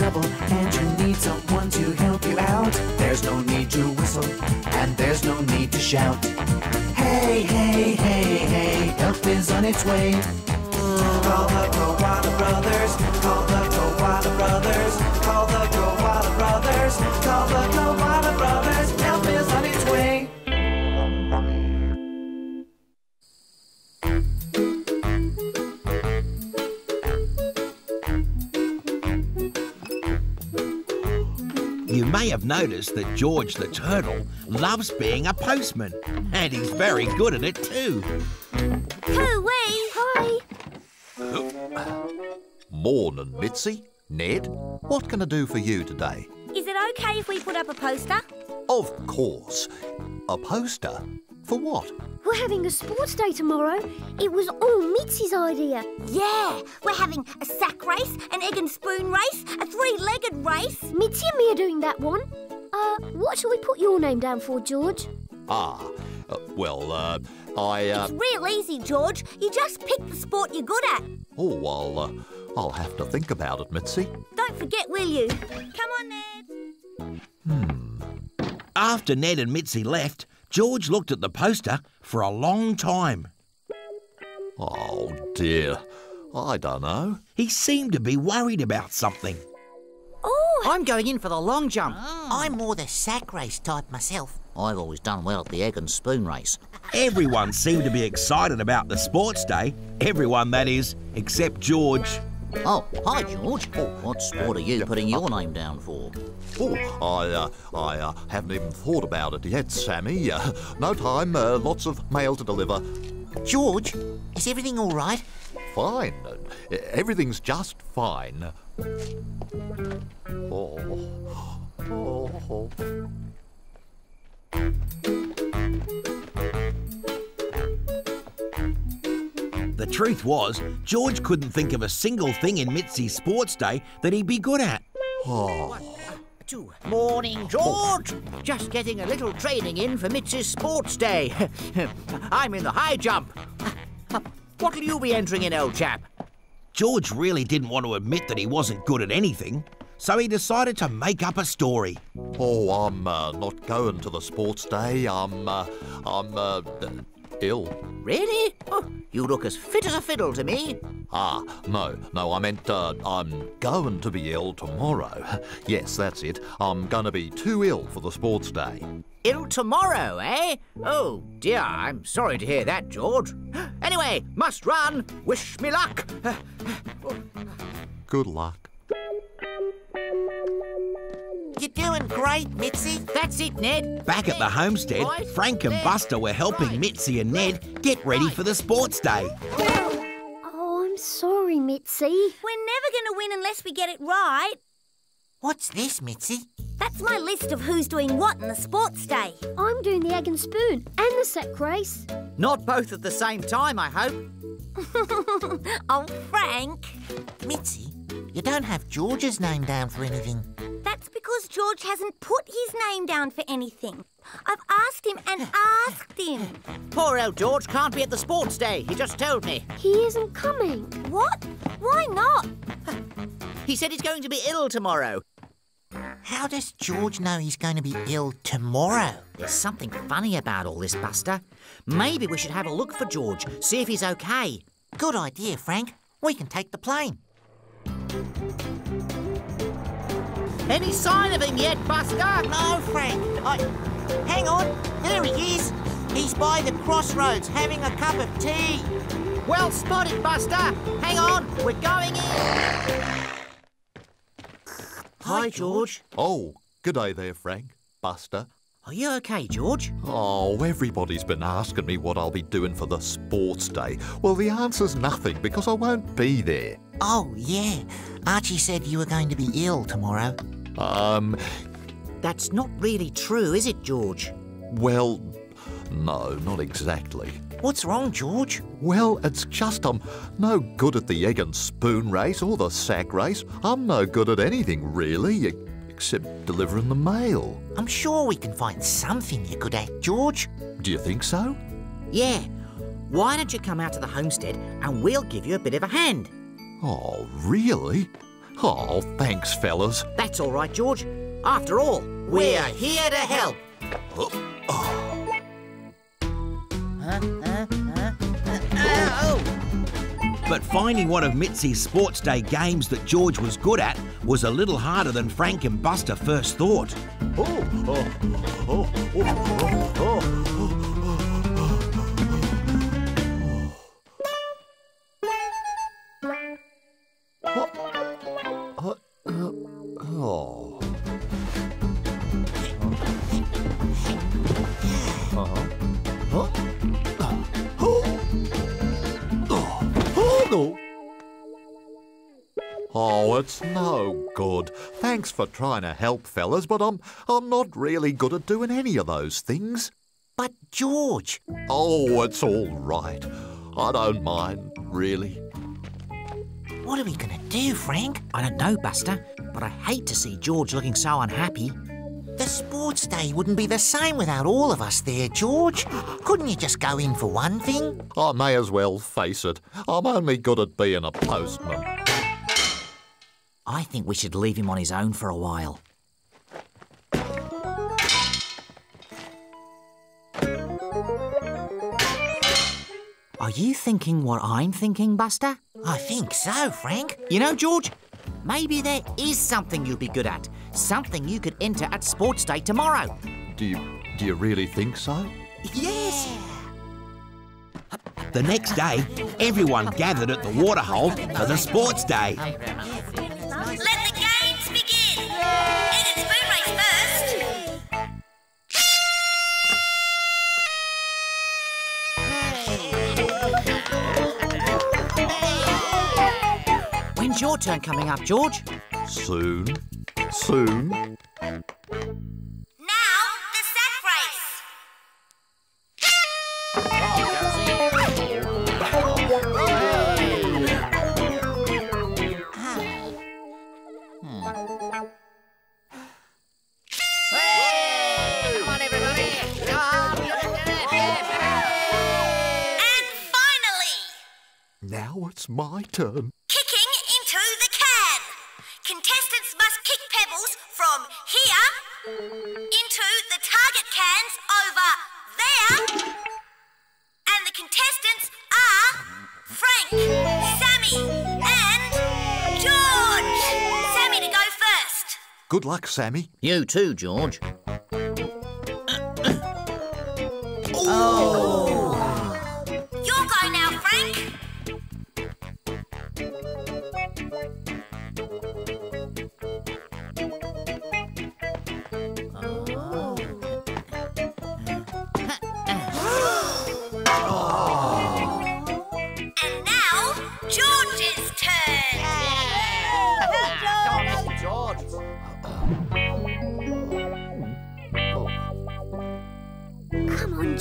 trouble and you need someone to help you out, there's no need to whistle and there's no need to shout. Hey, hey, hey, hey, help is on its way. Call the Koala Brothers, call the Koala Brothers, call the Koala Brothers, call the You may have noticed that George the Turtle loves being a postman, and he's very good at it too. Cooey! Hi! Oh, Morning, Mitzi. Ned, what can I do for you today? Is it okay if we put up a poster? Of course. A poster? For what? We're having a sports day tomorrow. It was all Mitzi's idea. Yeah, we're having a sack race, an egg and spoon race, a three-legged race. Mitzi and me are doing that one. Uh, what shall we put your name down for, George? Ah, uh, well, uh, I, uh, It's real easy, George. You just pick the sport you're good at. oh, I'll, uh, I'll have to think about it, Mitzi. Don't forget, will you? Come on, Ned. Hmm. After Ned and Mitzi left, George looked at the poster for a long time. Oh, dear. I don't know. He seemed to be worried about something. Oh, oh I'm going in for the long jump. Oh. I'm more the sack race type myself. I've always done well at the egg and spoon race. Everyone seemed to be excited about the sports day. Everyone, that is, except George. Oh, hi, George. Oh, what sport are you putting your name down for? Oh, I, uh, I uh, haven't even thought about it yet, Sammy. Uh, no time, uh, lots of mail to deliver. George, is everything all right? Fine. Uh, Everything's just fine. Oh. Oh. Truth was, George couldn't think of a single thing in Mitzi's sports day that he'd be good at. Oh. Two. Morning, George. Just getting a little training in for Mitch's sports day. I'm in the high jump. What'll you be entering in, old chap? George really didn't want to admit that he wasn't good at anything, so he decided to make up a story. Oh, I'm uh, not going to the sports day. I'm, uh, I'm uh, ill. Really? Oh, you look as fit as a fiddle to me. Ah, no, no, I meant uh, I'm going to be ill tomorrow. Yes, that's it. I'm going to be too ill for the sports day. Ill tomorrow, eh? Oh, dear, I'm sorry to hear that, George. Anyway, must run. Wish me luck. Good luck. You're doing great, Mitzi. That's it, Ned. Back at the homestead, Frank and Buster were helping Mitzi and Ned get ready for the sports day. Oh, I'm sorry, Mitzi. we're never going to win unless we get it right. What's this, Mitzi? That's my list of who's doing what in the sports day. I'm doing the egg and spoon and the sack race. Not both at the same time, I hope. Oh, Frank, Mitzi, you don't have George's name down for anything. That's because George hasn't put his name down for anything. I've asked him and asked him. Poor old George can't be at the sports day. He just told me. He isn't coming. What? Why not? He said he's going to be ill tomorrow. How does George know he's going to be ill tomorrow? There's something funny about all this, Buster. Maybe we should have a look for George, see if he's okay. Good idea, Frank. We can take the plane. Any sign of him yet, Buster? No, Frank. I... Hang on. There he is. He's by the crossroads having a cup of tea. Well spotted, Buster. Hang on, we're going in. Hi, George. Oh, good day there, Frank. Buster. Are you okay, George? Oh, everybody's been asking me what I'll be doing for the sports day. Well, the answer's nothing because I won't be there. Oh, yeah. Archie said you were going to be ill tomorrow. Um, That's not really true, is it, George? well, no, not exactly. What's wrong, George? Well, it's just I'm no good at the egg and spoon race or the sack race. I'm no good at anything, really, except delivering the mail. I'm sure we can find something you're good at, George. Do you think so? Yeah. Why don't you come out to the homestead and we'll give you a bit of a hand? Oh, really? Oh, thanks, fellas. That's all right, George. After all, we're here to help. But finding one of Mitzi's sports day games that George was good at was a little harder than Frank and Buster first thought. Oh. No. Thanks for trying to help, fellas, but I'm I'm not really good at doing any of those things. But George, Oh, it's all right. I don't mind, really. what are we going to do, Frank? I don't know, Buster, but I hate to see George looking so unhappy. The sports day wouldn't be the same without all of us there, George. Couldn't you just go in for one thing? I may as well face it. I'm only good at being a postman. I think we should leave him on his own for a while. Are you thinking what I'm thinking, Buster? I think so, Frank. You know, George, maybe there is something you'd be good at. Something you could enter at Sports Day tomorrow. Do you do you really think so? Yes. The next day, everyone gathered at the waterhole for the sports day. Let the games begin. Egg and spoon race first. When's your turn coming up, George? Soon. Soon. Now it's my turn. kicking into the can. Contestants must kick pebbles from here into the target cans over there. And the contestants are Frank, Sammy, and George. Sammy to go first. Good luck, Sammy. You too, George. Your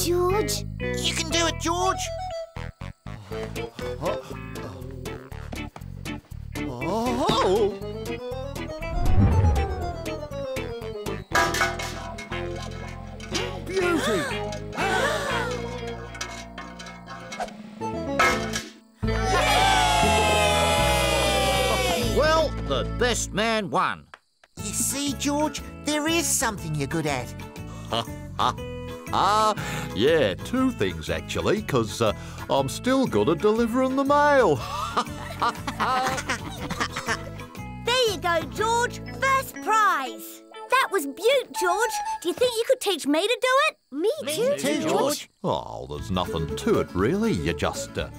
George. You can do it, George. Oh! Beauty! Well, the best man won. You see, George, there is something you're good at. Ah, yeah, two things actually, 'cause uh, I'm still good at delivering the mail. There you go, George. First prize. That was beaut, George. Do you think you could teach me to do it? Me, too, too, George. Oh, there's nothing to it really. You just uh,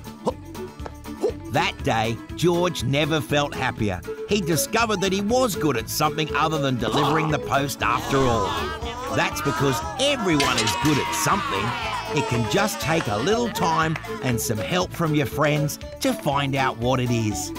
That day, George never felt happier. He discovered that he was good at something other than delivering the post after all. That's because everyone is good at something. It can just take a little time and some help from your friends to find out what it is.